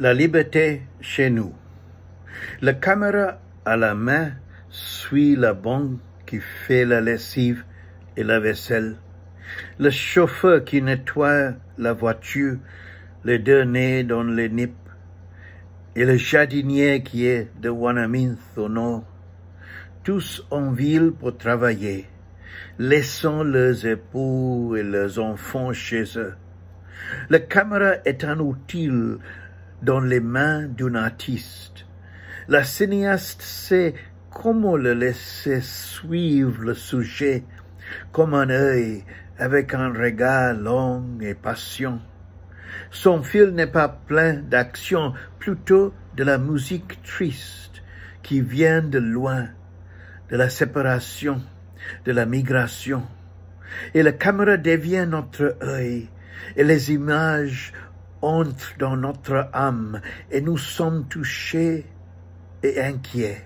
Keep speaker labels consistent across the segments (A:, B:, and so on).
A: La liberté chez nous. La caméra à la main suit la bonne qui fait la lessive et la vaisselle. Le chauffeur qui nettoie la voiture, les deux nez dans les nippes, et le jardinier qui est de Wanamint au nord, tous en ville pour travailler, laissant leurs époux et leurs enfants chez eux. La caméra est un outil dans les mains d'un artiste. La cinéaste sait comment le laisser suivre le sujet comme un œil avec un regard long et patient. Son fil n'est pas plein d'action, plutôt de la musique triste qui vient de loin, de la séparation, de la migration. Et la caméra devient notre œil, et les images entrent dans notre âme, et nous sommes touchés et inquiets.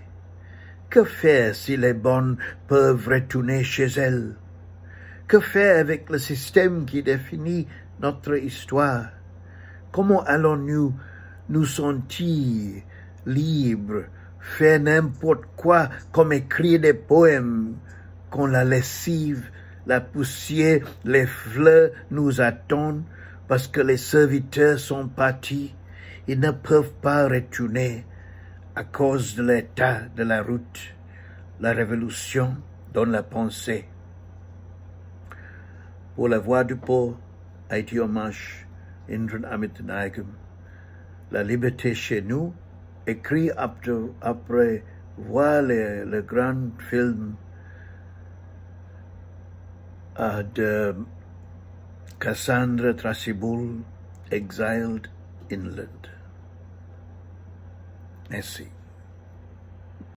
A: Que faire si les bonnes peuvent retourner chez elles? Que faire avec le système qui définit notre histoire? Comment allons-nous nous sentir libres, faire n'importe quoi comme écrire des poèmes quand la lessive, la poussière, les fleurs nous attendent parce que les serviteurs sont partis, ils ne peuvent pas retourner à cause de l'état de la route, la révolution dans la pensée. Pour la voix du pauvre, Haïti hommage, Indran Amit La liberté chez nous, écrit après, voir le, grand film uh, de Cassandra Trasiboul, Exiled Inland. Merci.